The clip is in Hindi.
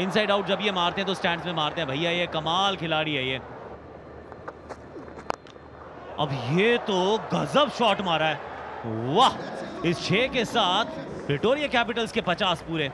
इनसाइड आउट जब ये मारते हैं तो स्टैंड्स में मारते हैं। भैया, ये कमाल खिलाड़ी है ये। अब ये तो गजब शॉट मारा है। वाह! इस छे के साथ प्रिटोरिया कैपिटल्स के 50 पूरे।